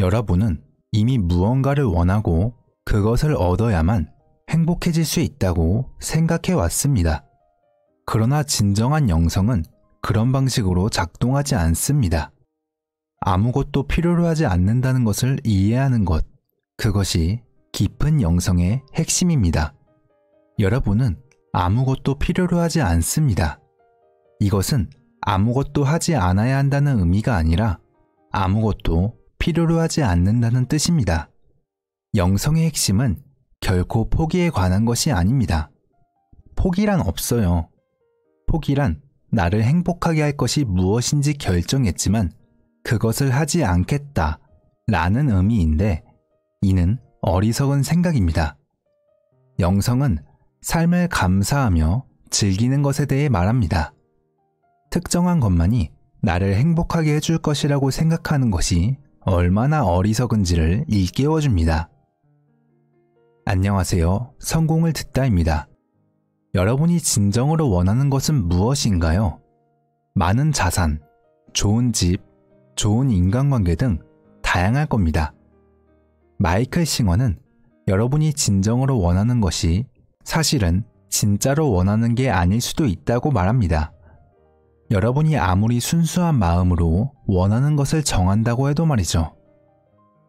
여러분은 이미 무언가를 원하고 그것을 얻어야만 행복해질 수 있다고 생각해 왔습니다. 그러나 진정한 영성은 그런 방식으로 작동하지 않습니다. 아무것도 필요로 하지 않는다는 것을 이해하는 것, 그것이 깊은 영성의 핵심입니다. 여러분은 아무것도 필요로 하지 않습니다. 이것은 아무것도 하지 않아야 한다는 의미가 아니라 아무것도 필요로 하지 않는다는 뜻입니다. 영성의 핵심은 결코 포기에 관한 것이 아닙니다. 포기란 없어요. 포기란 나를 행복하게 할 것이 무엇인지 결정했지만 그것을 하지 않겠다 라는 의미인데 이는 어리석은 생각입니다. 영성은 삶을 감사하며 즐기는 것에 대해 말합니다. 특정한 것만이 나를 행복하게 해줄 것이라고 생각하는 것이 얼마나 어리석은지를 일깨워 줍니다. 안녕하세요. 성공을 듣다입니다. 여러분이 진정으로 원하는 것은 무엇인가요? 많은 자산, 좋은 집, 좋은 인간관계 등 다양할 겁니다. 마이클 싱어는 여러분이 진정으로 원하는 것이 사실은 진짜로 원하는 게 아닐 수도 있다고 말합니다. 여러분이 아무리 순수한 마음으로 원하는 것을 정한다고 해도 말이죠.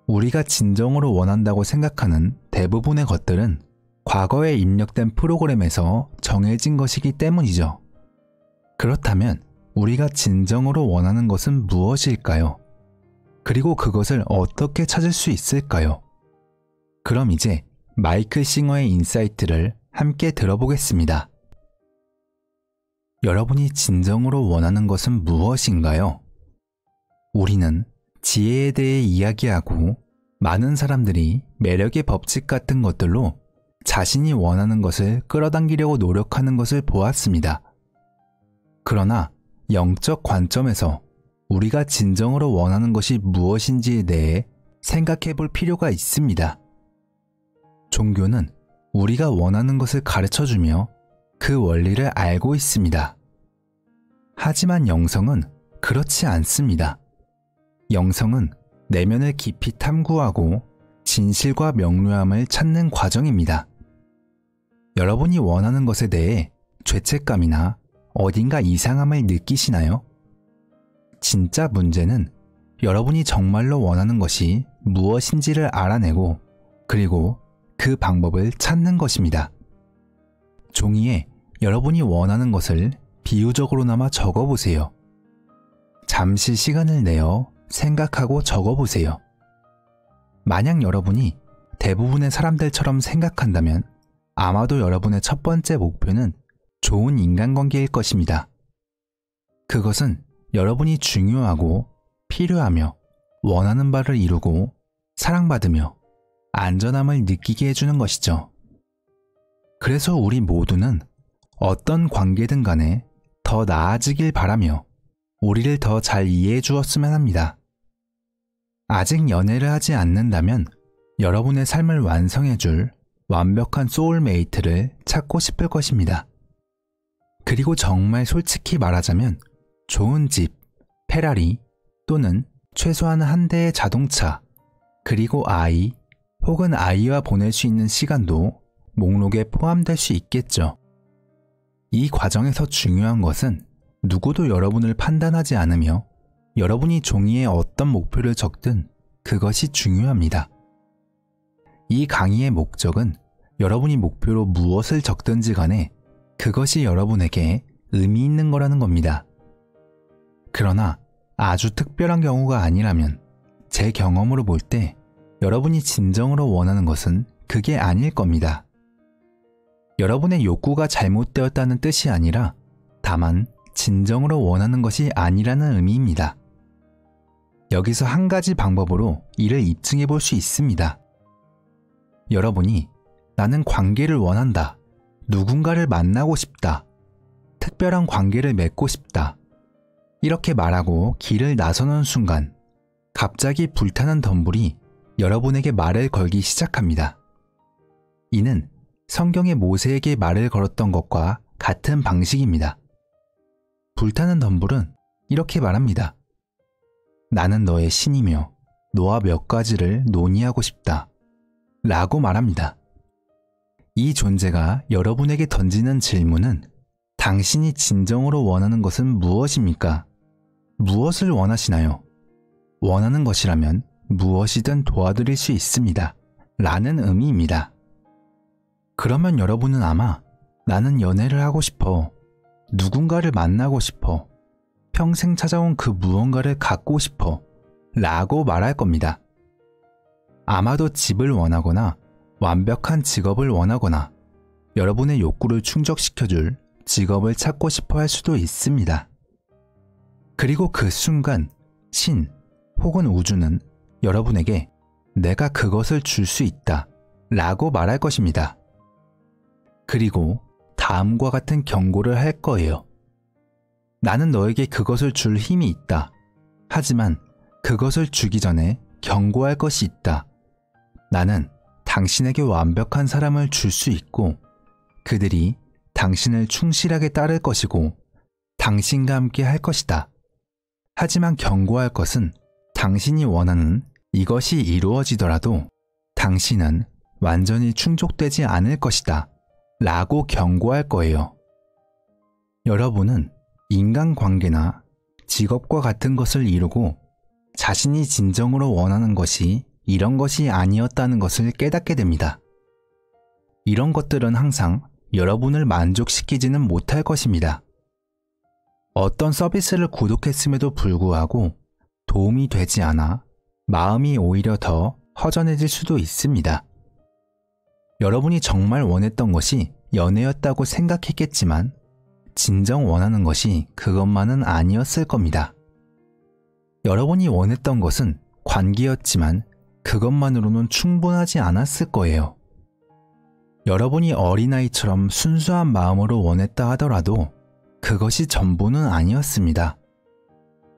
우리가 진정으로 원한다고 생각하는 대부분의 것들은 과거에 입력된 프로그램에서 정해진 것이기 때문이죠. 그렇다면 우리가 진정으로 원하는 것은 무엇일까요? 그리고 그것을 어떻게 찾을 수 있을까요? 그럼 이제 마이클 싱어의 insight를 함께 들어보겠습니다. 여러분이 진정으로 원하는 것은 무엇인가요? 우리는 지혜에 대해 이야기하고 많은 사람들이 매력의 법칙 같은 것들로 자신이 원하는 것을 끌어당기려고 노력하는 것을 보았습니다. 그러나 영적 관점에서 우리가 진정으로 원하는 것이 무엇인지에 대해 생각해 볼 필요가 있습니다. 종교는 우리가 원하는 것을 가르쳐 주며 그 원리를 알고 있습니다. 하지만 영성은 그렇지 않습니다. 영성은 내면을 깊이 탐구하고 진실과 명료함을 찾는 과정입니다. 여러분이 원하는 것에 대해 죄책감이나 어딘가 이상함을 느끼시나요? 진짜 문제는 여러분이 정말로 원하는 것이 무엇인지를 알아내고 그리고 그 방법을 찾는 것입니다. 종이에 여러분이 원하는 것을 비유적으로나마 적어보세요. 잠시 시간을 내어 생각하고 적어보세요. 만약 여러분이 대부분의 사람들처럼 생각한다면 아마도 여러분의 첫 번째 목표는 좋은 인간관계일 것입니다. 그것은 여러분이 중요하고 필요하며 원하는 바를 이루고 사랑받으며 안전함을 느끼게 해주는 것이죠. 그래서 우리 모두는 어떤 관계든 간에 더 나아지길 바라며 우리를 더 잘 이해해 주었으면 합니다. 아직 연애를 하지 않는다면 여러분의 삶을 완성해 줄 완벽한 소울메이트를 찾고 싶을 것입니다. 그리고 정말 솔직히 말하자면 좋은 집, 페라리 또는 최소한 한 대의 자동차, 그리고 아이 혹은 아이와 보낼 수 있는 시간도 목록에 포함될 수 있겠죠. 이 과정에서 중요한 것은 누구도 여러분을 판단하지 않으며 여러분이 종이에 어떤 목표를 적든 그것이 중요합니다. 이 강의의 목적은 여러분이 목표로 무엇을 적든지 간에 그것이 여러분에게 의미 있는 거라는 겁니다. 그러나 아주 특별한 경우가 아니라면 제 경험으로 볼 때 여러분이 진정으로 원하는 것은 그게 아닐 겁니다. 여러분의 욕구가 잘못되었다는 뜻이 아니라 다만 진정으로 원하는 것이 아니라는 의미입니다. 여기서 한 가지 방법으로 이를 입증해 볼 수 있습니다. 여러분이 나는 관계를 원한다. 누군가를 만나고 싶다. 특별한 관계를 맺고 싶다. 이렇게 말하고 길을 나서는 순간 갑자기 불타는 덤불이 여러분에게 말을 걸기 시작합니다. 이는 성경의 모세에게 말을 걸었던 것과 같은 방식입니다. 불타는 덤불은 이렇게 말합니다. 나는 너의 신이며 너와 몇 가지를 논의하고 싶다. 라고 말합니다. 이 존재가 여러분에게 던지는 질문은 당신이 진정으로 원하는 것은 무엇입니까? 무엇을 원하시나요? 원하는 것이라면 무엇이든 도와드릴 수 있습니다. 라는 의미입니다. 그러면 여러분은 아마 나는 연애를 하고 싶어. 누군가를 만나고 싶어. 평생 찾아온 그 무언가를 갖고 싶어. 라고 말할 겁니다. 아마도 집을 원하거나 완벽한 직업을 원하거나 여러분의 욕구를 충족시켜줄 직업을 찾고 싶어 할 수도 있습니다. 그리고 그 순간 신 혹은 우주는 여러분에게 내가 그것을 줄 수 있다 라고 말할 것입니다. 그리고 다음과 같은 경고를 할 거예요. 나는 너에게 그것을 줄 힘이 있다. 하지만 그것을 주기 전에 경고할 것이 있다. 나는 당신에게 완벽한 사람을 줄 수 있고 그들이 당신을 충실하게 따를 것이고 당신과 함께 할 것이다. 하지만 경고할 것은 당신이 원하는 이것이 이루어지더라도 당신은 완전히 충족되지 않을 것이다. 라고 경고할 거예요. 여러분은 인간관계나 직업과 같은 것을 이루고 자신이 진정으로 원하는 것이 이런 것이 아니었다는 것을 깨닫게 됩니다. 이런 것들은 항상 여러분을 만족시키지는 못할 것입니다. 어떤 서비스를 구독했음에도 불구하고 도움이 되지 않아 마음이 오히려 더 허전해질 수도 있습니다. 여러분이 정말 원했던 것이 연애였다고 생각했겠지만 진정 원하는 것이 그것만은 아니었을 겁니다. 여러분이 원했던 것은 관계였지만 그것만으로는 충분하지 않았을 거예요. 여러분이 어린아이처럼 순수한 마음으로 원했다 하더라도 그것이 전부는 아니었습니다.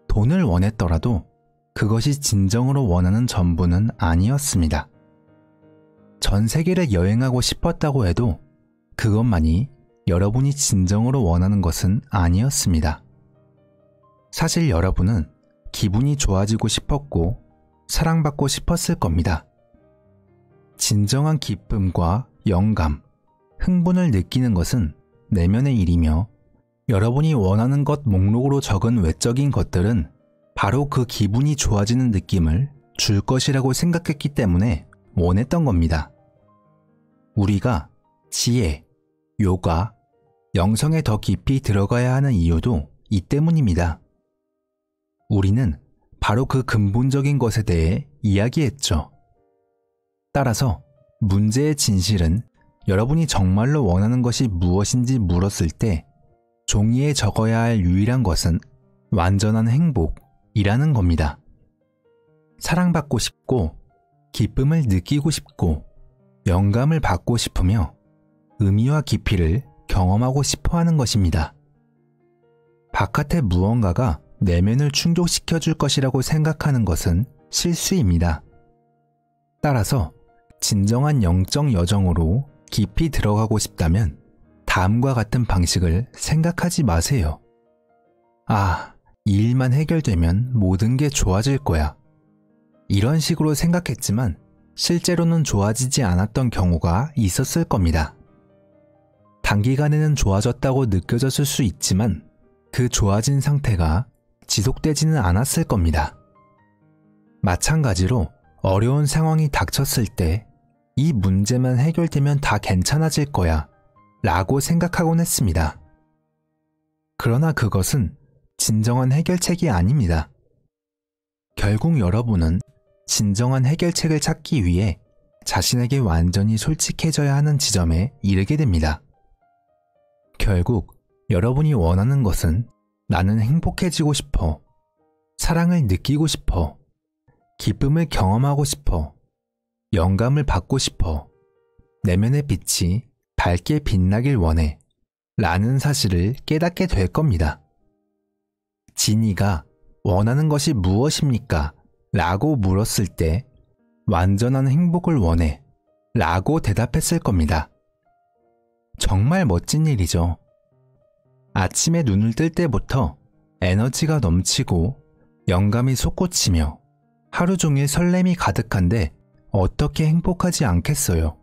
돈을 원했더라도 그것이 진정으로 원하는 전부는 아니었습니다. 전 세계를 여행하고 싶었다고 해도 그것만이 여러분이 진정으로 원하는 것은 아니었습니다. 사실 여러분은 기분이 좋아지고 싶었고 사랑받고 싶었을 겁니다. 진정한 기쁨과 영감, 흥분을 느끼는 것은 내면의 일이며 여러분이 원하는 것 목록으로 적은 외적인 것들은 바로 그 기분이 좋아지는 느낌을 줄 것이라고 생각했기 때문에 원했던 겁니다. 우리가 지혜, 요가, 영성에 더 깊이 들어가야 하는 이유도 이 때문입니다. 우리는 바로 그 근본적인 것에 대해 이야기했죠. 따라서 문제의 진실은 여러분이 정말로 원하는 것이 무엇인지 물었을 때 종이에 적어야 할 유일한 것은 완전한 행복이라는 겁니다. 사랑받고 싶고, 기쁨을 느끼고 싶고, 영감을 받고 싶으며, 의미와 깊이를 경험하고 싶어 하는 것입니다. 바깥의 무언가가 내면을 충족시켜 줄 것이라고 생각하는 것은 실수입니다. 따라서 진정한 영적 여정으로 깊이 들어가고 싶다면 다음과 같은 방식을 생각하지 마세요. 아, 이 일만 해결되면 모든 게 좋아질 거야. 이런 식으로 생각했지만 실제로는 좋아지지 않았던 경우가 있었을 겁니다. 단기간에는 좋아졌다고 느껴졌을 수 있지만 그 좋아진 상태가 지속되지는 않았을 겁니다. 마찬가지로 어려운 상황이 닥쳤을 때 이 문제만 해결되면 다 괜찮아질 거야 라고 생각하곤 했습니다. 그러나 그것은 진정한 해결책이 아닙니다. 결국 여러분은 진정한 해결책을 찾기 위해 자신에게 완전히 솔직해져야 하는 지점에 이르게 됩니다. 결국 여러분이 원하는 것은 나는 행복해지고 싶어. 사랑을 느끼고 싶어. 기쁨을 경험하고 싶어. 영감을 받고 싶어. 내면의 빛이 밝게 빛나길 원해. 라는 사실을 깨닫게 될 겁니다. 진이가 원하는 것이 무엇입니까? 라고 물었을 때 완전한 행복을 원해. 라고 대답했을 겁니다. 정말 멋진 일이죠. 아침에 눈을 뜰 때부터 에너지가 넘치고 영감이 솟구치며 하루 종일 설렘이 가득한데 어떻게 행복하지 않겠어요?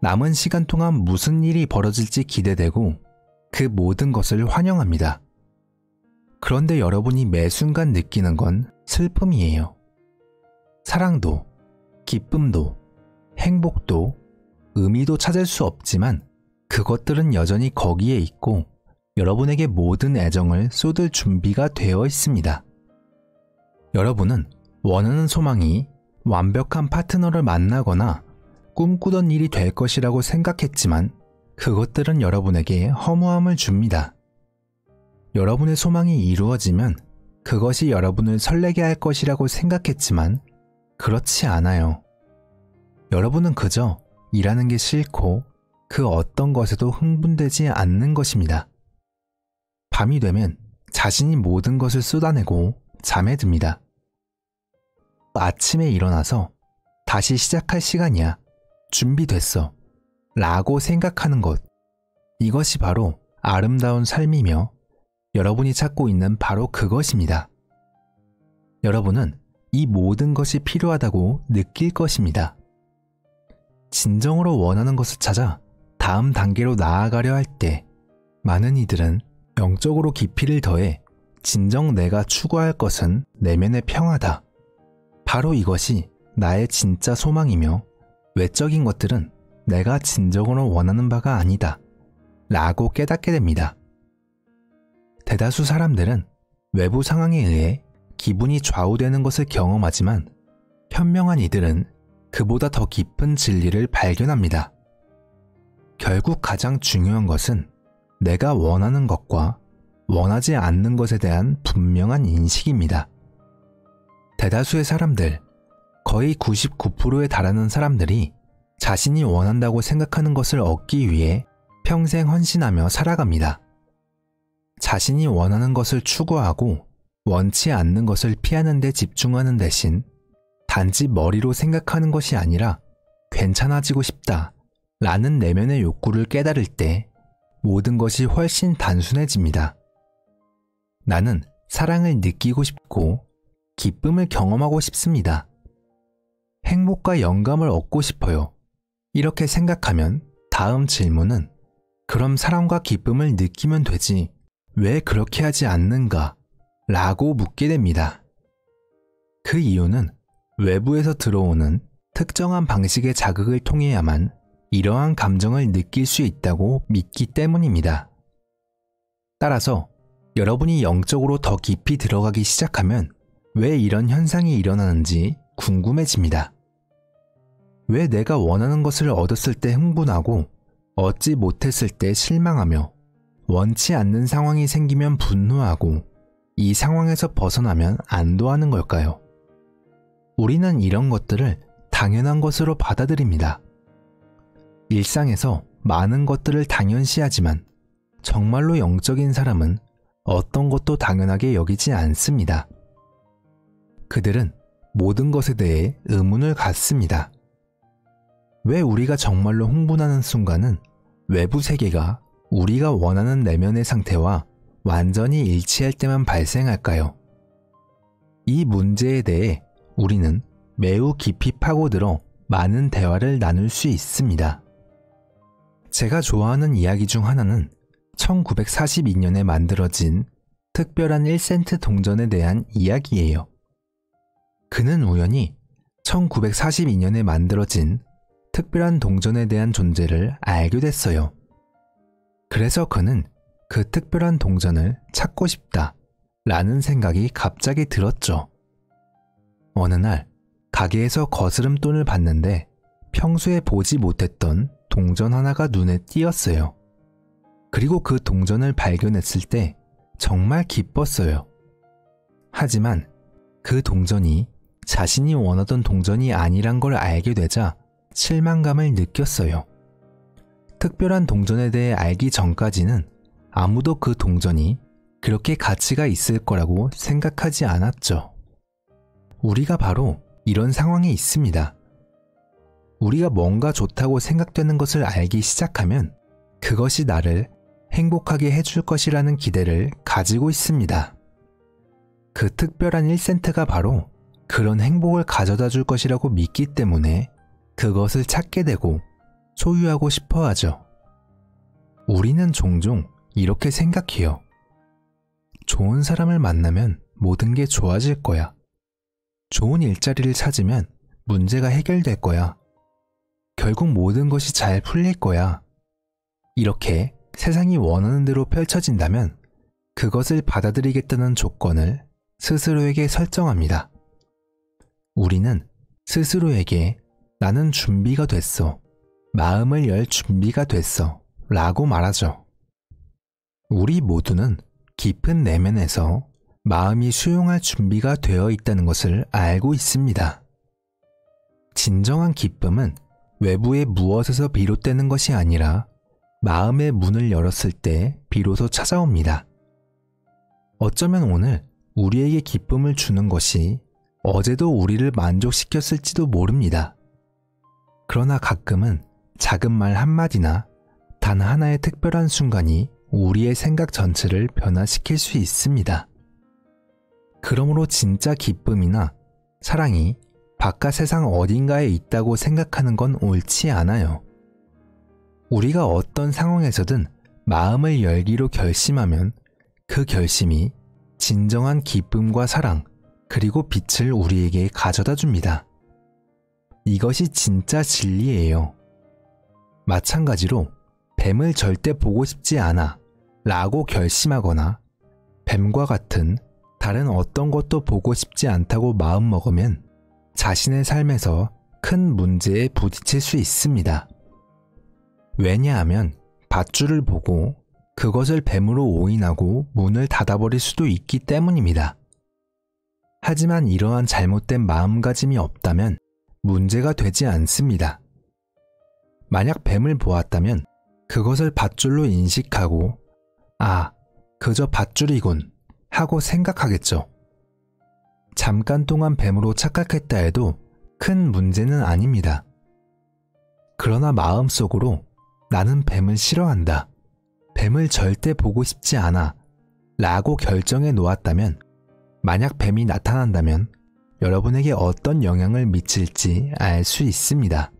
남은 시간 동안 무슨 일이 벌어질지 기대되고 그 모든 것을 환영합니다. 그런데 여러분이 매 순간 느끼는 건 슬픔이에요. 사랑도, 기쁨도, 행복도, 의미도 찾을 수 없지만 그것들은 여전히 거기에 있고 여러분에게 모든 애정을 쏟을 준비가 되어 있습니다. 여러분은 원하는 소망이 완벽한 파트너를 만나거나 꿈꾸던 일이 될 것이라고 생각했지만 그것들은 여러분에게 허무함을 줍니다. 여러분의 소망이 이루어지면 그것이 여러분을 설레게 할 것이라고 생각했지만 그렇지 않아요. 여러분은 그저 일하는 게 싫고 그 어떤 것에도 흥분되지 않는 것입니다. 밤이 되면 자신이 모든 것을 쏟아내고 잠에 듭니다. 아침에 일어나서 다시 시작할 시간이야. 준비됐어. 라고 생각하는 것. 이것이 바로 아름다운 삶이며 여러분이 찾고 있는 바로 그것입니다. 여러분은 이 모든 것이 필요하다고 느낄 것입니다. 진정으로 원하는 것을 찾아 다음 단계로 나아가려 할 때 많은 이들은 영적으로 깊이를 더해 진정 내가 추구할 것은 내면의 평화다. 바로 이것이 나의 진짜 소망이며 외적인 것들은 내가 진정으로 원하는 바가 아니다. 라고 깨닫게 됩니다. 대다수 사람들은 외부 상황에 의해 기분이 좌우되는 것을 경험하지만 현명한 이들은 그보다 더 깊은 진리를 발견합니다. 결국 가장 중요한 것은 내가 원하는 것과 원하지 않는 것에 대한 분명한 인식입니다. 대다수의 사람들, 거의 99%에 달하는 사람들이 자신이 원한다고 생각하는 것을 얻기 위해 평생 헌신하며 살아갑니다. 자신이 원하는 것을 추구하고 원치 않는 것을 피하는 데 집중하는 대신 단지 머리로 생각하는 것이 아니라 괜찮아지고 싶다 라는 내면의 욕구를 깨달을 때 모든 것이 훨씬 단순해집니다. 나는 사랑을 느끼고 싶고 기쁨을 경험하고 싶습니다. 행복과 영감을 얻고 싶어요. 이렇게 생각하면 다음 질문은 그럼 사랑과 기쁨을 느끼면 되지 왜 그렇게 하지 않는가? 라고 묻게 됩니다. 그 이유는 외부에서 들어오는 특정한 방식의 자극을 통해야만 이러한 감정을 느낄 수 있다고 믿기 때문입니다. 따라서 여러분이 영적으로 더 깊이 들어가기 시작하면 왜 이런 현상이 일어나는지 궁금해집니다. 왜 내가 원하는 것을 얻었을 때 흥분하고 얻지 못했을 때 실망하며 원치 않는 상황이 생기면 분노하고 이 상황에서 벗어나면 안도하는 걸까요? 우리는 이런 것들을 당연한 것으로 받아들입니다. 일상에서 많은 것들을 당연시하지만 정말로 영적인 사람은 어떤 것도 당연하게 여기지 않습니다. 그들은 모든 것에 대해 의문을 갖습니다. 왜 우리가 정말로 흥분하는 순간은 외부 세계가 우리가 원하는 내면의 상태와 완전히 일치할 때만 발생할까요? 이 문제에 대해 우리는 매우 깊이 파고들어 많은 대화를 나눌 수 있습니다. 제가 좋아하는 이야기 중 하나는 1942년에 만들어진 특별한 1센트 동전에 대한 이야기예요. 그는 우연히 1942년에 만들어진 특별한 동전에 대한 존재를 알게 됐어요. 그래서 그는 그 특별한 동전을 찾고 싶다 라는 생각이 갑자기 들었죠. 어느 날 가게에서 거스름돈을 받는데 평소에 보지 못했던 동전 하나가 눈에 띄었어요. 그리고 그 동전을 발견했을 때 정말 기뻤어요. 하지만 그 동전이 자신이 원하던 동전이 아니란 걸 알게 되자 실망감을 느꼈어요. 특별한 동전에 대해 알기 전까지는 아무도 그 동전이 그렇게 가치가 있을 거라고 생각하지 않았죠. 우리가 바로 이런 상황에 있습니다. 우리가 뭔가 좋다고 생각되는 것을 알기 시작하면 그것이 나를 행복하게 해줄 것이라는 기대를 가지고 있습니다. 그 특별한 1센트가 바로 그런 행복을 가져다 줄 것이라고 믿기 때문에 그것을 찾게 되고 소유하고 싶어 하죠. 우리는 종종 이렇게 생각해요. 좋은 사람을 만나면 모든 게 좋아질 거야. 좋은 일자리를 찾으면 문제가 해결될 거야. 결국 모든 것이 잘 풀릴 거야. 이렇게 세상이 원하는 대로 펼쳐진다면 그것을 받아들이겠다는 조건을 스스로에게 설정합니다. 우리는 스스로에게 나는 준비가 됐어. 마음을 열 준비가 됐어. 라고 말하죠. 우리 모두는 깊은 내면에서 마음이 수용할 준비가 되어 있다는 것을 알고 있습니다. 진정한 기쁨은 외부의 무엇에서 비롯되는 것이 아니라 마음의 문을 열었을 때 비로소 찾아옵니다. 어쩌면 오늘 우리에게 기쁨을 주는 것이 어제도 우리를 만족시켰을지도 모릅니다. 그러나 가끔은 작은 말 한마디나 단 하나의 특별한 순간이 우리의 생각 전체를 변화시킬 수 있습니다. 그러므로 진짜 기쁨이나 사랑이 바깥 세상 어딘가에 있다고 생각하는 건 옳지 않아요. 우리가 어떤 상황에서든 마음을 열기로 결심하면 그 결심이 진정한 기쁨과 사랑, 그리고 빛을 우리에게 가져다 줍니다. 이것이 진짜 진리예요. 마찬가지로 뱀을 절대 보고 싶지 않아 라고 결심하거나 뱀과 같은 다른 어떤 것도 보고 싶지 않다고 마음먹으면 자신의 삶에서 큰 문제에 부딪힐 수 있습니다. 왜냐하면 밧줄을 보고 그것을 뱀으로 오인하고 문을 닫아버릴 수도 있기 때문입니다. 하지만 이러한 잘못된 마음가짐이 없다면 문제가 되지 않습니다. 만약 뱀을 보았다면 그것을 밧줄로 인식하고 아, 그저 밧줄이군 하고 생각하겠죠. 잠깐 동안 뱀으로 착각했다 해도 큰 문제는 아닙니다. 그러나 마음속으로 나는 뱀을 싫어한다. 뱀을 절대 보고 싶지 않아. 라고 결정해 놓았다면 만약 뱀이 나타난다면 여러분에게 어떤 영향을 미칠지 알 수 있습니다.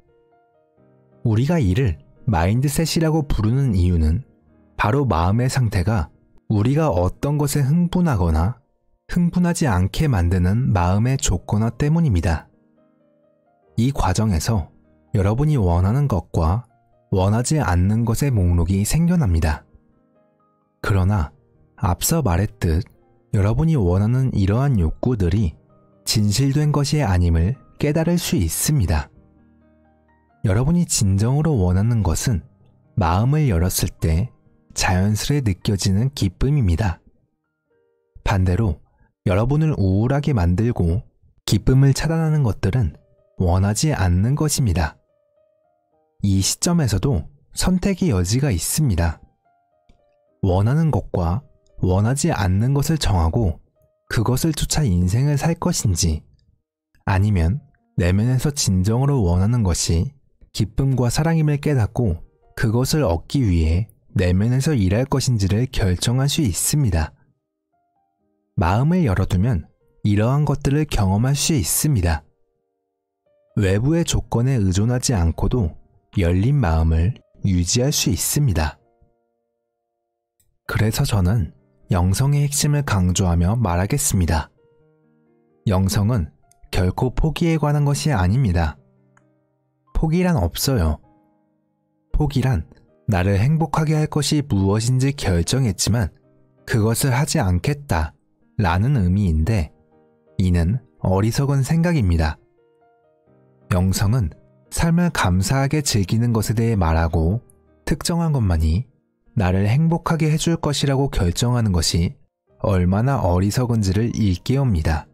우리가 이를 마인드셋이라고 부르는 이유는 바로 마음의 상태가 우리가 어떤 것에 흥분하거나 흥분하지 않게 만드는 마음의 조건화 때문입니다. 이 과정에서 여러분이 원하는 것과 원하지 않는 것의 목록이 생겨납니다. 그러나 앞서 말했듯 여러분이 원하는 이러한 욕구들이 진실된 것이 아님을 깨달을 수 있습니다. 여러분이 진정으로 원하는 것은 마음을 열었을 때 자연스레 느껴지는 기쁨입니다. 반대로 여러분을 우울하게 만들고 기쁨을 차단하는 것들은 원하지 않는 것입니다. 이 시점에서도 선택의 여지가 있습니다. 원하는 것과 원하지 않는 것을 정하고 그것을 쫓아 인생을 살 것인지 아니면 내면에서 진정으로 원하는 것이 기쁨과 사랑임을 깨닫고 그것을 얻기 위해 내면에서 일할 것인지를 결정할 수 있습니다. 마음을 열어두면 이러한 것들을 경험할 수 있습니다. 외부의 조건에 의존하지 않고도 열린 마음을 유지할 수 있습니다. 그래서 저는 영성의 핵심을 강조하며 말하겠습니다. 영성은 결코 포기에 관한 것이 아닙니다. 포기란 없어요. 포기란 나를 행복하게 할 것이 무엇인지 결정했지만 그것을 하지 않겠다 라는 의미인데 이는 어리석은 생각입니다. 영성은 삶을 감사하게 즐기는 것에 대해 말하고 특정한 것만이 나를 행복하게 해줄 것이라고 결정하는 것이 얼마나 어리석은지를 일깨웁니다.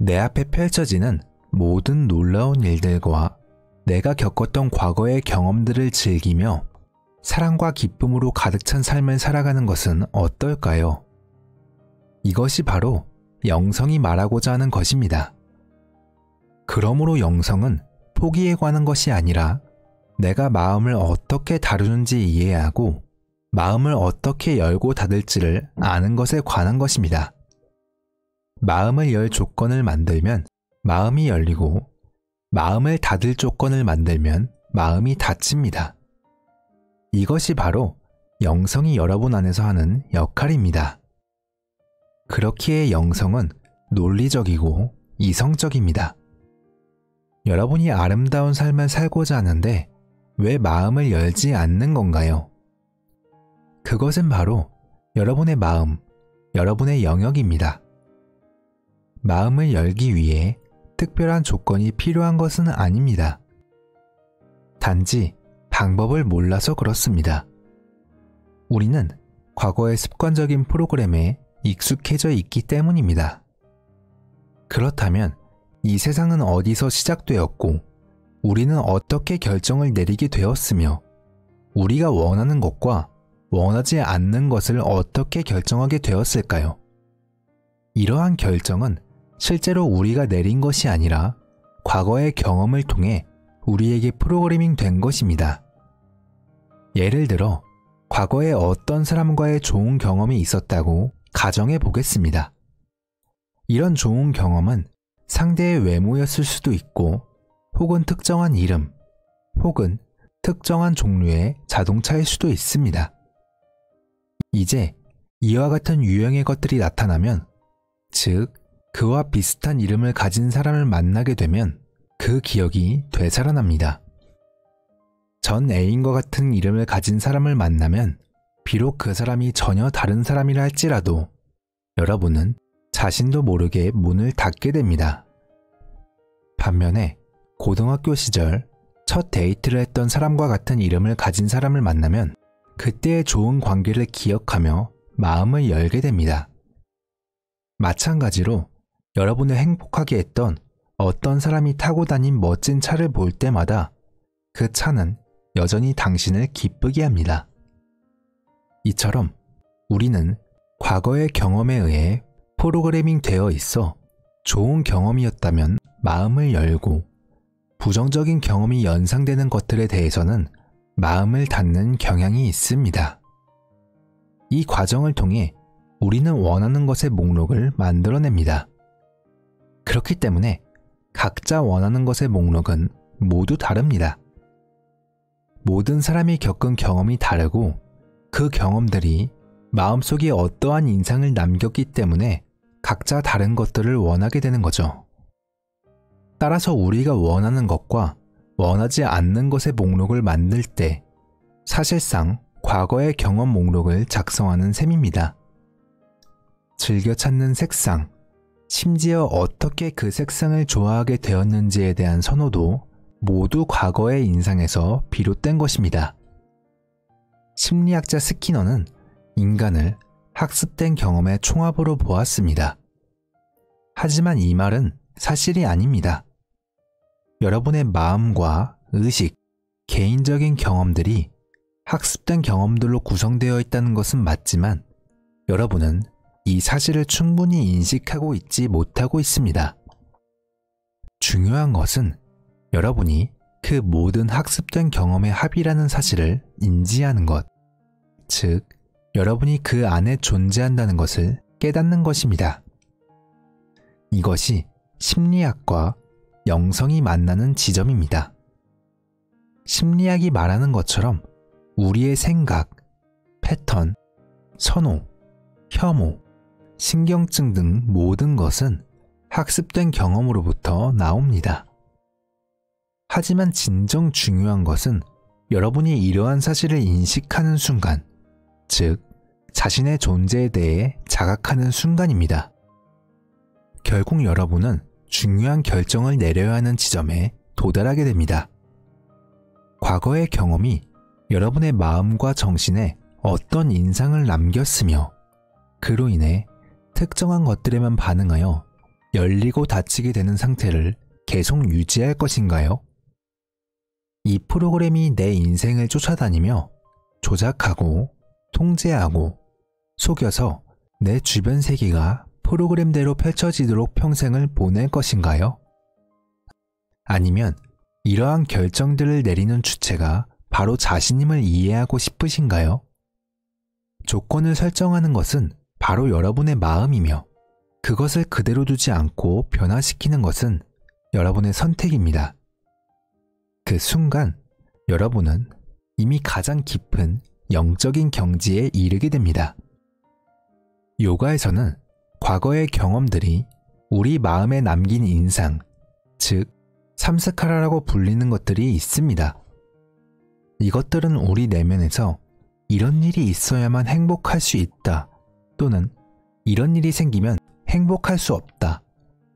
내 앞에 펼쳐지는 모든 놀라운 일들과 내가 겪었던 과거의 경험들을 즐기며 사랑과 기쁨으로 가득 찬 삶을 살아가는 것은 어떨까요? 이것이 바로 영성이 말하고자 하는 것입니다. 그러므로 영성은 포기에 관한 것이 아니라 내가 마음을 어떻게 다루는지 이해하고 마음을 어떻게 열고 닫을지를 아는 것에 관한 것입니다. 마음을 열 조건을 만들면 마음이 열리고 마음을 닫을 조건을 만들면 마음이 닫힙니다. 이것이 바로 영성이 여러분 안에서 하는 역할입니다. 그렇기에 영성은 논리적이고 이성적입니다. 여러분이 아름다운 삶을 살고자 하는데 왜 마음을 열지 않는 건가요? 그것은 바로 여러분의 마음, 여러분의 영역입니다. 마음을 열기 위해 특별한 조건이 필요한 것은 아닙니다. 단지 방법을 몰라서 그렇습니다. 우리는 과거의 습관적인 프로그램에 익숙해져 있기 때문입니다. 그렇다면 이 세상은 어디서 시작되었고 우리는 어떻게 결정을 내리게 되었으며 우리가 원하는 것과 원하지 않는 것을 어떻게 결정하게 되었을까요? 이러한 결정은 실제로 우리가 내린 것이 아니라 과거의 경험을 통해 우리에게 프로그래밍 된 것입니다. 예를 들어, 과거에 어떤 사람과의 좋은 경험이 있었다고 가정해 보겠습니다. 이런 좋은 경험은 상대의 외모였을 수도 있고, 혹은 특정한 이름, 혹은 특정한 종류의 자동차일 수도 있습니다. 이제 이와 같은 유형의 것들이 나타나면, 즉, 그와 비슷한 이름을 가진 사람을 만나게 되면 그 기억이 되살아납니다. 전 애인과 같은 이름을 가진 사람을 만나면 비록 그 사람이 전혀 다른 사람이라 할지라도 여러분은 자신도 모르게 문을 닫게 됩니다. 반면에 고등학교 시절 첫 데이트를 했던 사람과 같은 이름을 가진 사람을 만나면 그때의 좋은 관계를 기억하며 마음을 열게 됩니다. 마찬가지로 여러분을 행복하게 했던 어떤 사람이 타고 다닌 멋진 차를 볼 때마다 그 차는 여전히 당신을 기쁘게 합니다. 이처럼 우리는 과거의 경험에 의해 프로그래밍 되어 있어 좋은 경험이었다면 마음을 열고 부정적인 경험이 연상되는 것들에 대해서는 마음을 닫는 경향이 있습니다. 이 과정을 통해 우리는 원하는 것의 목록을 만들어냅니다. 그렇기 때문에 각자 원하는 것의 목록은 모두 다릅니다. 모든 사람이 겪은 경험이 다르고 그 경험들이 마음속에 어떠한 인상을 남겼기 때문에 각자 다른 것들을 원하게 되는 거죠. 따라서 우리가 원하는 것과 원하지 않는 것의 목록을 만들 때 사실상 과거의 경험 목록을 작성하는 셈입니다. 즐겨 찾는 색상, 심지어 어떻게 그 색상을 좋아하게 되었는지에 대한 선호도 모두 과거의 인상에서 비롯된 것입니다. 심리학자 스키너는 인간을 학습된 경험의 총합으로 보았습니다. 하지만 이 말은 사실이 아닙니다. 여러분의 마음과 의식, 개인적인 경험들이 학습된 경험들로 구성되어 있다는 것은 맞지만 여러분은 이 사실을 충분히 인식하고 있지 못하고 있습니다. 중요한 것은 여러분이 그 모든 학습된 경험의 합이라는 사실을 인지하는 것, 즉, 여러분이 그 안에 존재한다는 것을 깨닫는 것입니다. 이것이 심리학과 영성이 만나는 지점입니다. 심리학이 말하는 것처럼 우리의 생각, 패턴, 선호, 혐오, 신경증 등 모든 것은 학습된 경험으로부터 나옵니다. 하지만 진정 중요한 것은 여러분이 이러한 사실을 인식하는 순간, 즉, 자신의 존재에 대해 자각하는 순간입니다. 결국 여러분은 중요한 결정을 내려야 하는 지점에 도달하게 됩니다. 과거의 경험이 여러분의 마음과 정신에 어떤 인상을 남겼으며 그로 인해 특정한 것들에만 반응하여 열리고 닫히게 되는 상태를 계속 유지할 것인가요? 이 프로그램이 내 인생을 쫓아다니며 조작하고 통제하고 속여서 내 주변 세계가 프로그램대로 펼쳐지도록 평생을 보낼 것인가요? 아니면 이러한 결정들을 내리는 주체가 바로 자신임을 이해하고 싶으신가요? 조건을 설정하는 것은 바로 여러분의 마음이며 그것을 그대로 두지 않고 변화시키는 것은 여러분의 선택입니다. 그 순간 여러분은 이미 가장 깊은 영적인 경지에 이르게 됩니다. 요가에서는 과거의 경험들이 우리 마음에 남긴 인상, 즉, 삼스카라라고 불리는 것들이 있습니다. 이것들은 우리 내면에서 이런 일이 있어야만 행복할 수 있다 또는 이런 일이 생기면 행복할 수 없다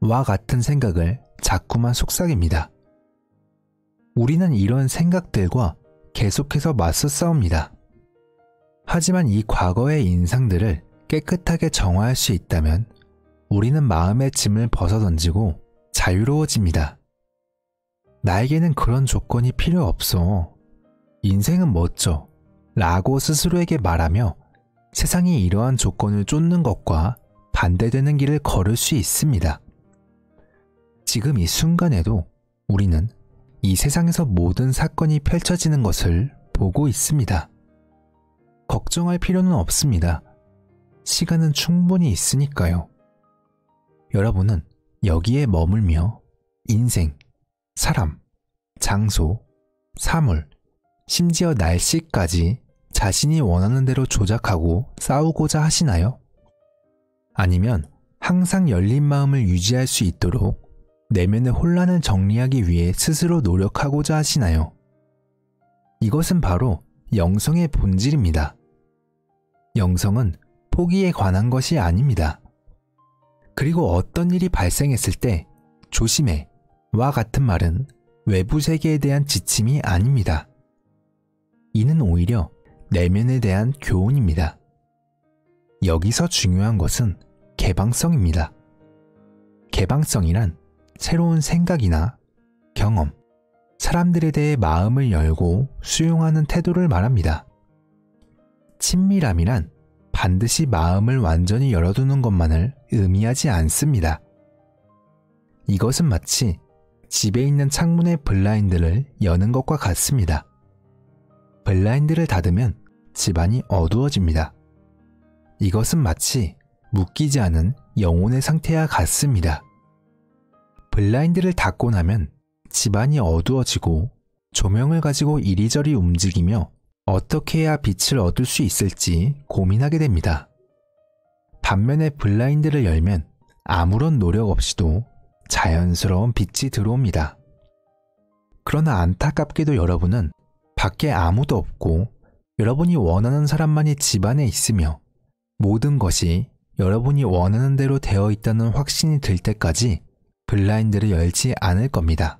와 같은 생각을 자꾸만 속삭입니다. 우리는 이런 생각들과 계속해서 맞서 싸웁니다. 하지만 이 과거의 인상들을 깨끗하게 정화할 수 있다면 우리는 마음의 짐을 벗어던지고 자유로워집니다. 나에게는 그런 조건이 필요 없어. 인생은 멋져. 라고 스스로에게 말하며 세상이 이러한 조건을 쫓는 것과 반대되는 길을 걸을 수 있습니다. 지금 이 순간에도 우리는 이 세상에서 모든 사건이 펼쳐지는 것을 보고 있습니다. 걱정할 필요는 없습니다. 시간은 충분히 있으니까요. 여러분은 여기에 머물며 인생, 사람, 장소, 사물, 심지어 날씨까지 자신이 원하는 대로 조작하고 싸우고자 하시나요? 아니면 항상 열린 마음을 유지할 수 있도록 내면의 혼란을 정리하기 위해 스스로 노력하고자 하시나요? 이것은 바로 영성의 본질입니다. 영성은 포기에 관한 것이 아닙니다. 그리고 어떤 일이 발생했을 때 조심해 와 같은 말은 외부 세계에 대한 지침이 아닙니다. 이는 오히려 내면에 대한 교훈입니다. 여기서 중요한 것은 개방성입니다. 개방성이란 새로운 생각이나 경험, 사람들에 대해 마음을 열고 수용하는 태도를 말합니다. 친밀함이란 반드시 마음을 완전히 열어두는 것만을 의미하지 않습니다. 이것은 마치 집에 있는 창문의 블라인드를 여는 것과 같습니다. 블라인드를 닫으면 집안이 어두워집니다. 이것은 마치 묶이지 않은 영혼의 상태와 같습니다. 블라인드를 닫고 나면 집안이 어두워지고 조명을 가지고 이리저리 움직이며 어떻게 해야 빛을 얻을 수 있을지 고민하게 됩니다. 반면에 블라인드를 열면 아무런 노력 없이도 자연스러운 빛이 들어옵니다. 그러나 안타깝게도 여러분은 밖에 아무도 없고 여러분이 원하는 사람만이 집안에 있으며 모든 것이 여러분이 원하는 대로 되어 있다는 확신이 들 때까지 블라인드를 열지 않을 겁니다.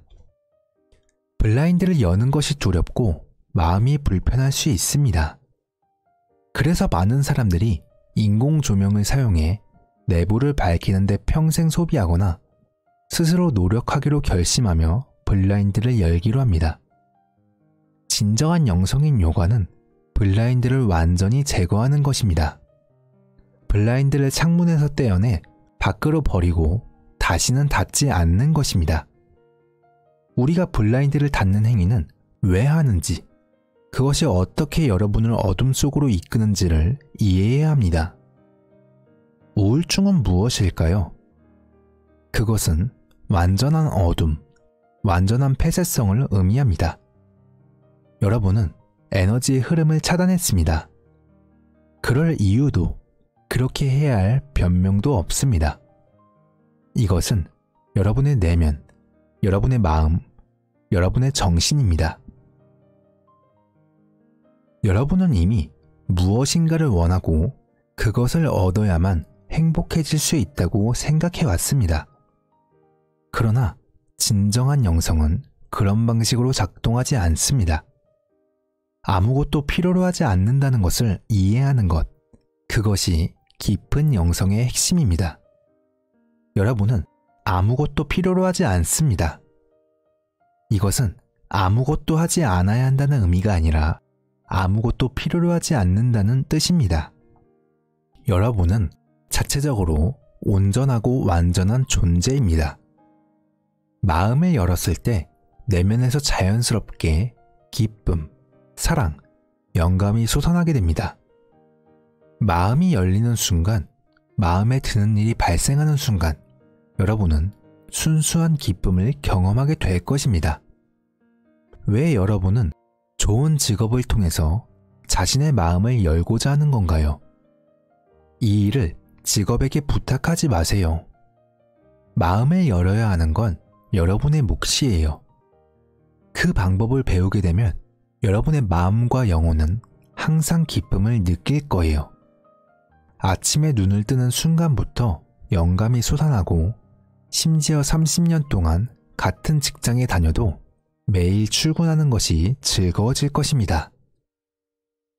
블라인드를 여는 것이 두렵고 마음이 불편할 수 있습니다. 그래서 많은 사람들이 인공 조명을 사용해 내부를 밝히는데 평생 소비하거나 스스로 노력하기로 결심하며 블라인드를 열기로 합니다. 진정한 영성인 요가는 블라인드를 완전히 제거하는 것입니다. 블라인드를 창문에서 떼어내 밖으로 버리고 다시는 닫지 않는 것입니다. 우리가 블라인드를 닫는 행위는 왜 하는지, 그것이 어떻게 여러분을 어둠 속으로 이끄는지를 이해해야 합니다. 우울증은 무엇일까요? 그것은 완전한 어둠, 완전한 폐쇄성을 의미합니다. 여러분은 에너지의 흐름을 차단했습니다. 그럴 이유도 그렇게 해야 할 변명도 없습니다. 이것은 여러분의 내면, 여러분의 마음, 여러분의 정신입니다. 여러분은 이미 무엇인가를 원하고 그것을 얻어야만 행복해질 수 있다고 생각해 왔습니다. 그러나 진정한 영성은 그런 방식으로 작동하지 않습니다. 아무것도 필요로 하지 않는다는 것을 이해하는 것, 그것이 깊은 영성의 핵심입니다. 여러분은 아무것도 필요로 하지 않습니다. 이것은 아무것도 하지 않아야 한다는 의미가 아니라 아무것도 필요로 하지 않는다는 뜻입니다. 여러분은 자체적으로 온전하고 완전한 존재입니다. 마음을 열었을 때 내면에서 자연스럽게 기쁨, 사랑, 영감이 솟아나게 됩니다. 마음이 열리는 순간 마음에 드는 일이 발생하는 순간 여러분은 순수한 기쁨을 경험하게 될 것입니다. 왜 여러분은 좋은 직업을 통해서 자신의 마음을 열고자 하는 건가요? 이 일을 직업에게 부탁하지 마세요. 마음을 열어야 하는 건 여러분의 몫이에요. 그 방법을 배우게 되면 여러분의 마음과 영혼은 항상 기쁨을 느낄 거예요. 아침에 눈을 뜨는 순간부터 영감이 솟아나고 심지어 30년 동안 같은 직장에 다녀도 매일 출근하는 것이 즐거워질 것입니다.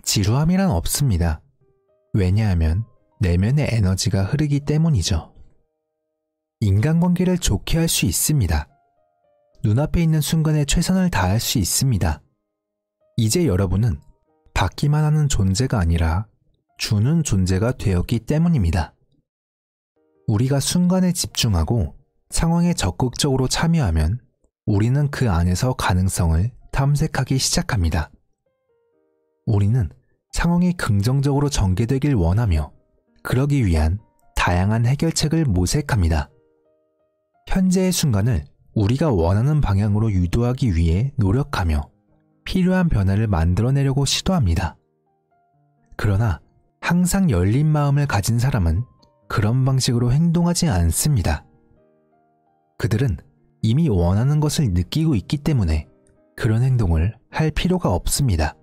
지루함이란 없습니다. 왜냐하면 내면의 에너지가 흐르기 때문이죠. 인간관계를 좋게 할 수 있습니다. 눈앞에 있는 순간에 최선을 다할 수 있습니다. 이제 여러분은 받기만 하는 존재가 아니라 주는 존재가 되었기 때문입니다. 우리가 순간에 집중하고 상황에 적극적으로 참여하면 우리는 그 안에서 가능성을 탐색하기 시작합니다. 우리는 상황이 긍정적으로 전개되길 원하며 그러기 위한 다양한 해결책을 모색합니다. 현재의 순간을 우리가 원하는 방향으로 유도하기 위해 노력하며 필요한 변화를 만들어내려고 시도합니다. 그러나 항상 열린 마음을 가진 사람은 그런 방식으로 행동하지 않습니다. 그들은 이미 원하는 것을 느끼고 있기 때문에 그런 행동을 할 필요가 없습니다.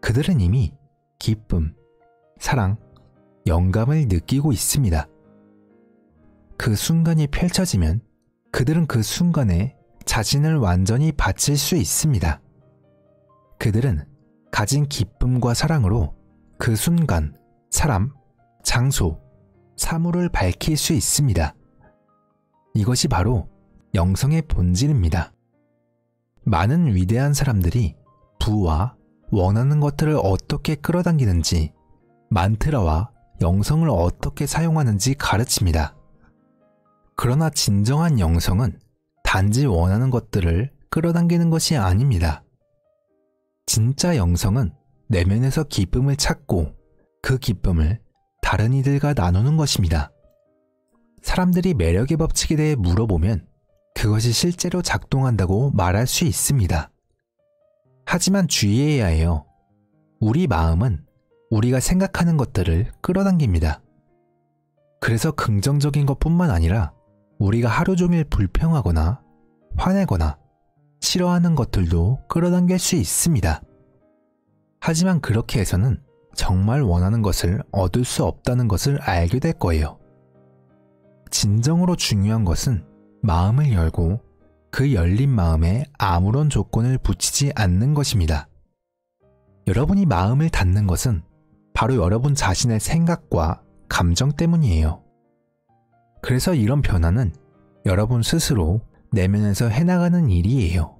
그들은 이미 기쁨, 사랑, 영감을 느끼고 있습니다. 그 순간이 펼쳐지면 그들은 그 순간에 자신을 완전히 바칠 수 있습니다. 그들은 가진 기쁨과 사랑으로 그 순간, 사람, 장소, 사물을 밝힐 수 있습니다. 이것이 바로 영성의 본질입니다. 많은 위대한 사람들이 부와 원하는 것들을 어떻게 끌어당기는지 만트라와 영성을 어떻게 사용하는지 가르칩니다. 그러나 진정한 영성은 단지 원하는 것들을 끌어당기는 것이 아닙니다. 진짜 영성은 내면에서 기쁨을 찾고 그 기쁨을 다른 이들과 나누는 것입니다. 사람들이 매력의 법칙에 대해 물어보면 그것이 실제로 작동한다고 말할 수 있습니다. 하지만 주의해야 해요. 우리 마음은 우리가 생각하는 것들을 끌어당깁니다. 그래서 긍정적인 것뿐만 아니라 우리가 하루 종일 불평하거나 화내거나 싫어하는 것들도 끌어당길 수 있습니다. 하지만 그렇게 해서는 정말 원하는 것을 얻을 수 없다는 것을 알게 될 거예요. 진정으로 중요한 것은 마음을 열고 그 열린 마음에 아무런 조건을 붙이지 않는 것입니다. 여러분이 마음을 닫는 것은 바로 여러분 자신의 생각과 감정 때문이에요. 그래서 이런 변화는 여러분 스스로 내면에서 해나가는 일이에요.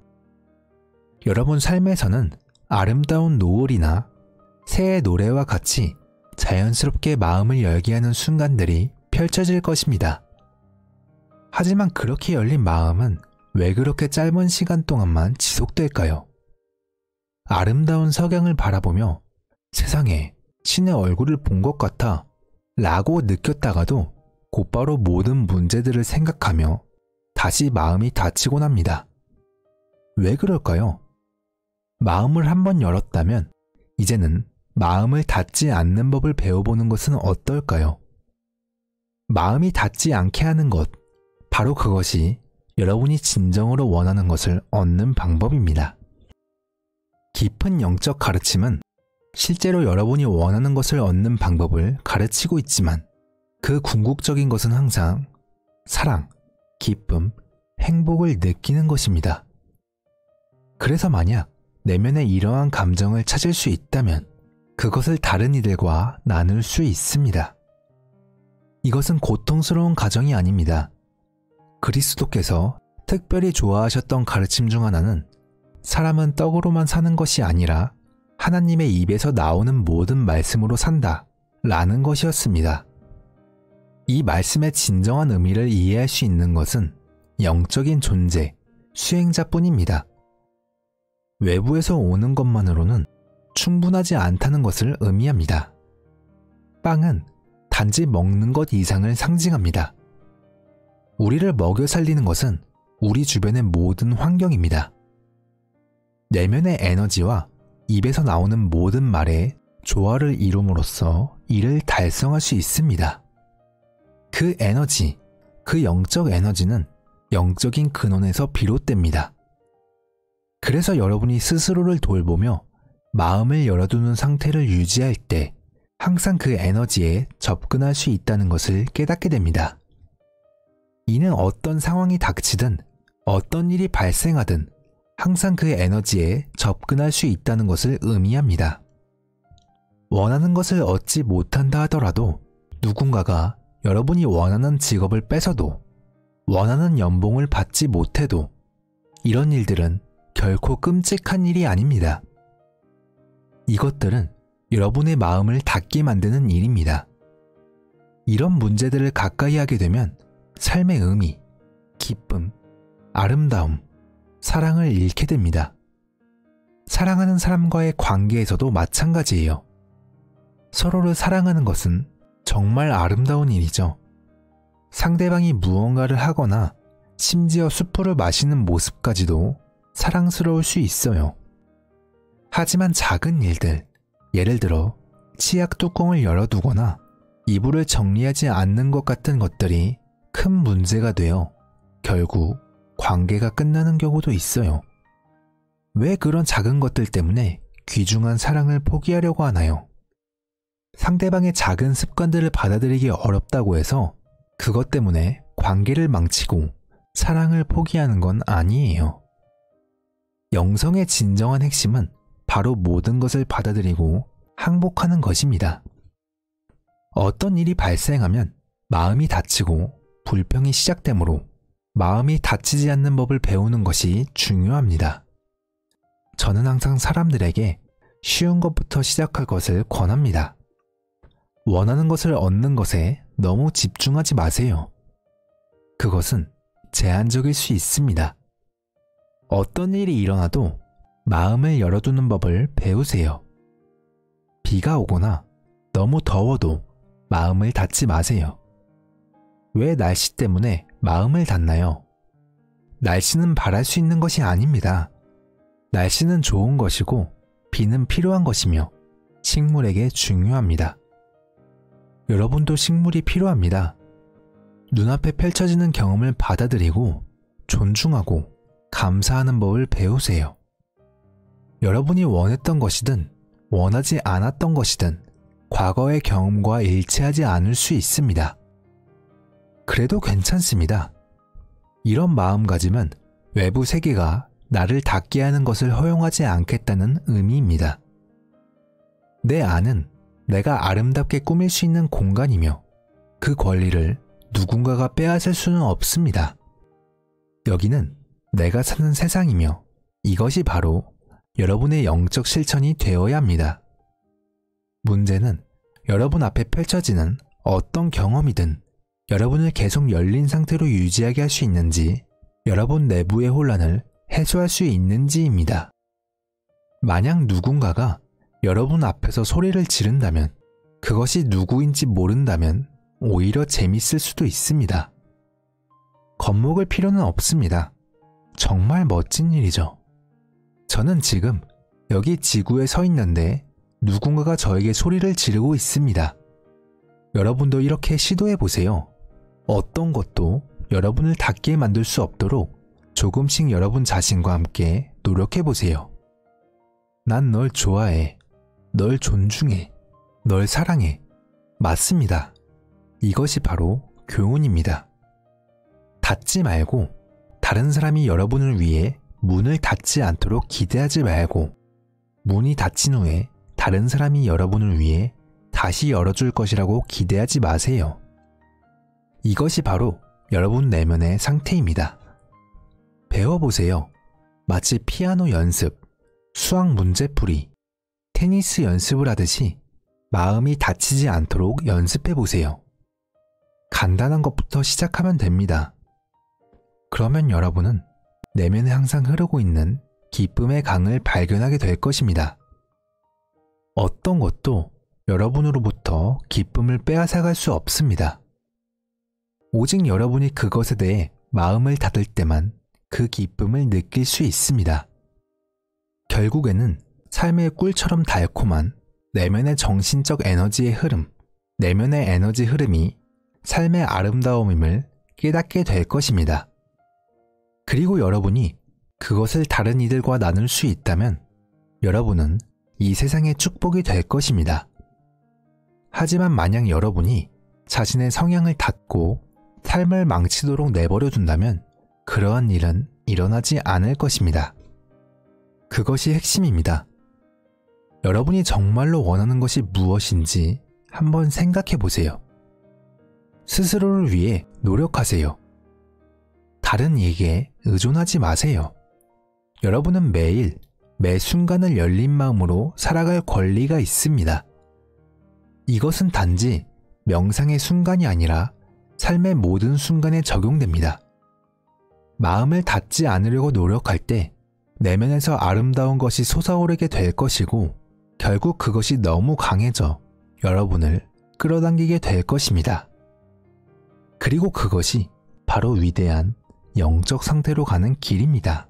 여러분 삶에서는 아름다운 노을이나 새의 노래와 같이 자연스럽게 마음을 열게 하는 순간들이 펼쳐질 것입니다. 하지만 그렇게 열린 마음은 왜 그렇게 짧은 시간 동안만 지속될까요? 아름다운 석양을 바라보며 세상에 신의 얼굴을 본 것 같아 라고 느꼈다가도 곧바로 모든 문제들을 생각하며 다시 마음이 닫히곤 합니다. 왜 그럴까요? 마음을 한번 열었다면 이제는 마음을 닫지 않는 법을 배워보는 것은 어떨까요? 마음이 닫지 않게 하는 것, 바로 그것이 여러분이 진정으로 원하는 것을 얻는 방법입니다. 깊은 영적 가르침은 실제로 여러분이 원하는 것을 얻는 방법을 가르치고 있지만 그 궁극적인 것은 항상 사랑, 기쁨, 행복을 느끼는 것입니다. 그래서 만약 내면에 이러한 감정을 찾을 수 있다면 그것을 다른 이들과 나눌 수 있습니다. 이것은 고통스러운 가정이 아닙니다. 그리스도께서 특별히 좋아하셨던 가르침 중 하나는 사람은 떡으로만 사는 것이 아니라 하나님의 입에서 나오는 모든 말씀으로 산다 라는 것이었습니다. 이 말씀의 진정한 의미를 이해할 수 있는 것은 영적인 존재, 수행자뿐입니다. 외부에서 오는 것만으로는 충분하지 않다는 것을 의미합니다. 빵은 단지 먹는 것 이상을 상징합니다. 우리를 먹여 살리는 것은 우리 주변의 모든 환경입니다. 내면의 에너지와 입에서 나오는 모든 말에 조화를 이룸으로써 이를 달성할 수 있습니다. 그 에너지, 그 영적 에너지는 영적인 근원에서 비롯됩니다. 그래서 여러분이 스스로를 돌보며 마음을 열어두는 상태를 유지할 때 항상 그 에너지에 접근할 수 있다는 것을 깨닫게 됩니다. 이는 어떤 상황이 닥치든 어떤 일이 발생하든 항상 그 에너지에 접근할 수 있다는 것을 의미합니다. 원하는 것을 얻지 못한다 하더라도 누군가가 여러분이 원하는 직업을 뺏어도 원하는 연봉을 받지 못해도 이런 일들은 결코 끔찍한 일이 아닙니다. 이것들은 여러분의 마음을 닫게 만드는 일입니다. 이런 문제들을 가까이 하게 되면 삶의 의미, 기쁨, 아름다움, 사랑을 잃게 됩니다. 사랑하는 사람과의 관계에서도 마찬가지예요. 서로를 사랑하는 것은 정말 아름다운 일이죠. 상대방이 무언가를 하거나 심지어 수프를 마시는 모습까지도 사랑스러울 수 있어요. 하지만 작은 일들, 예를 들어 치약 뚜껑을 열어두거나 이불을 정리하지 않는 것 같은 것들이 큰 문제가 되어 결국 관계가 끝나는 경우도 있어요. 왜 그런 작은 것들 때문에 귀중한 사랑을 포기하려고 하나요? 상대방의 작은 습관들을 받아들이기 어렵다고 해서 그것 때문에 관계를 망치고 사랑을 포기하는 건 아니에요. 영성의 진정한 핵심은 바로 모든 것을 받아들이고 항복하는 것입니다. 어떤 일이 발생하면 마음이 다치고 불평이 시작되므로 마음이 다치지 않는 법을 배우는 것이 중요합니다. 저는 항상 사람들에게 쉬운 것부터 시작할 것을 권합니다. 원하는 것을 얻는 것에 너무 집중하지 마세요. 그것은 제한적일 수 있습니다. 어떤 일이 일어나도 마음을 열어두는 법을 배우세요. 비가 오거나 너무 더워도 마음을 닫지 마세요. 왜 날씨 때문에 마음을 닫나요? 날씨는 바랄 수 있는 것이 아닙니다. 날씨는 좋은 것이고 비는 필요한 것이며 식물에게 중요합니다. 여러분도 식물이 필요합니다. 눈앞에 펼쳐지는 경험을 받아들이고 존중하고 감사하는 법을 배우세요. 여러분이 원했던 것이든 원하지 않았던 것이든 과거의 경험과 일치하지 않을 수 있습니다. 그래도 괜찮습니다. 이런 마음가짐은 외부 세계가 나를 닫게 하는 것을 허용하지 않겠다는 의미입니다. 내 안은 내가 아름답게 꾸밀 수 있는 공간이며 그 권리를 누군가가 빼앗을 수는 없습니다. 여기는 내가 사는 세상이며 이것이 바로 여러분의 영적 실천이 되어야 합니다. 문제는 여러분 앞에 펼쳐지는 어떤 경험이든 여러분을 계속 열린 상태로 유지하게 할 수 있는지 여러분 내부의 혼란을 해소할 수 있는지입니다. 만약 누군가가 여러분 앞에서 소리를 지른다면 그것이 누구인지 모른다면 오히려 재밌을 수도 있습니다. 겁먹을 필요는 없습니다. 정말 멋진 일이죠. 저는 지금 여기 지구에 서 있는데 누군가가 저에게 소리를 지르고 있습니다. 여러분도 이렇게 시도해 보세요. 어떤 것도 여러분을 닫게 만들 수 없도록 조금씩 여러분 자신과 함께 노력해 보세요. 난 널 좋아해. 널 존중해. 널 사랑해. 맞습니다. 이것이 바로 교훈입니다. 닫지 말고 다른 사람이 여러분을 위해 문을 닫지 않도록 기대하지 말고 문이 닫힌 후에 다른 사람이 여러분을 위해 다시 열어줄 것이라고 기대하지 마세요. 이것이 바로 여러분 내면의 상태입니다. 배워보세요. 마치 피아노 연습, 수학 문제풀이, 테니스 연습을 하듯이 마음이 다치지 않도록 연습해 보세요. 간단한 것부터 시작하면 됩니다. 그러면 여러분은 내면에 항상 흐르고 있는 기쁨의 강을 발견하게 될 것입니다. 어떤 것도 여러분으로부터 기쁨을 빼앗아갈 수 없습니다. 오직 여러분이 그것에 대해 마음을 닫을 때만 그 기쁨을 느낄 수 있습니다. 결국에는 삶의 꿀처럼 달콤한 내면의 정신적 에너지의 흐름, 내면의 에너지 흐름이 삶의 아름다움임을 깨닫게 될 것입니다. 그리고 여러분이 그것을 다른 이들과 나눌 수 있다면 여러분은 이 세상의 축복이 될 것입니다. 하지만 만약 여러분이 자신의 성향을 닫고 삶을 망치도록 내버려 둔다면 그러한 일은 일어나지 않을 것입니다. 그것이 핵심입니다. 여러분이 정말로 원하는 것이 무엇인지 한번 생각해 보세요. 스스로를 위해 노력하세요. 다른 이에게 의존하지 마세요. 여러분은 매일, 매 순간을 열린 마음으로 살아갈 권리가 있습니다. 이것은 단지 명상의 순간이 아니라 삶의 모든 순간에 적용됩니다. 마음을 닫지 않으려고 노력할 때 내면에서 아름다운 것이 솟아오르게 될 것이고 결국 그것이 너무 강해져 여러분을 끌어당기게 될 것입니다. 그리고 그것이 바로 위대한 영적 상태로 가는 길입니다.